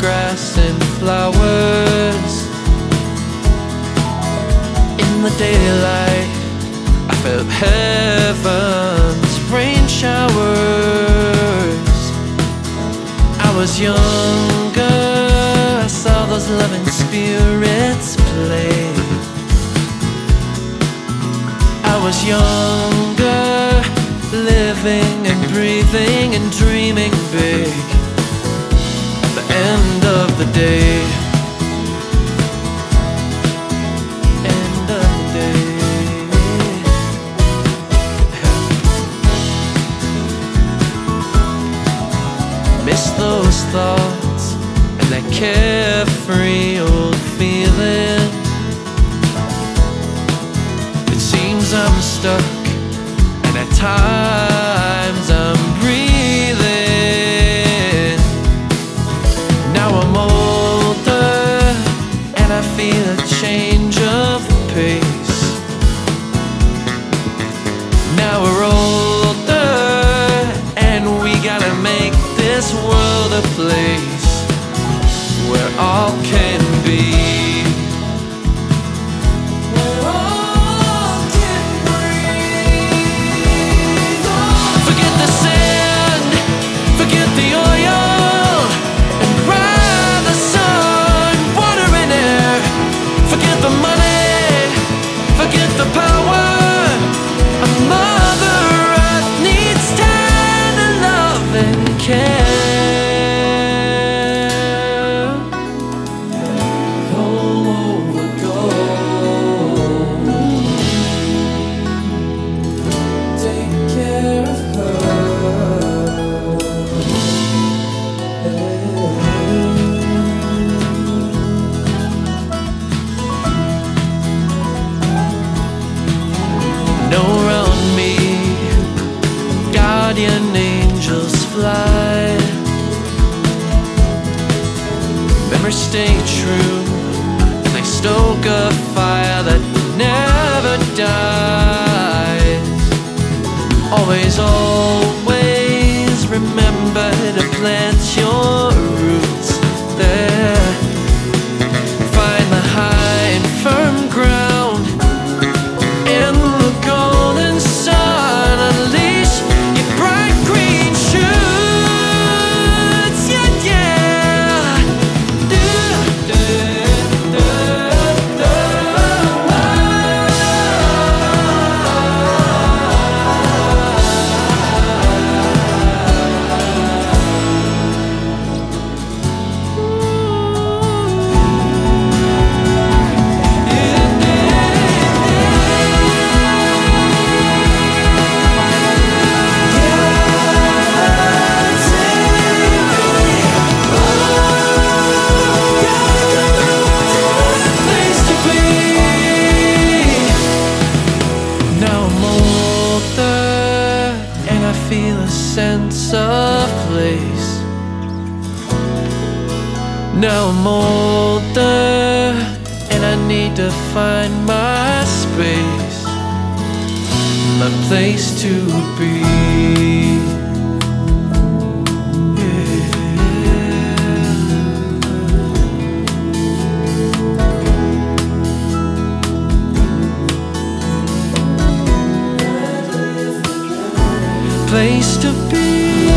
grass and flowers. In the daylight, I felt heaven's rain showers. I was younger, I saw those loving spirits play. I was younger, living and breathing and times I'm breathing. Now I'm older, and I feel a change of pace. Now we're older, and we gotta make this world a place where all can be. Know around me. Guardian angels fly. Memories stay true and they stoke a fire that never dies. Always always Now I'm older and I need to find my space, my place to be. place to be.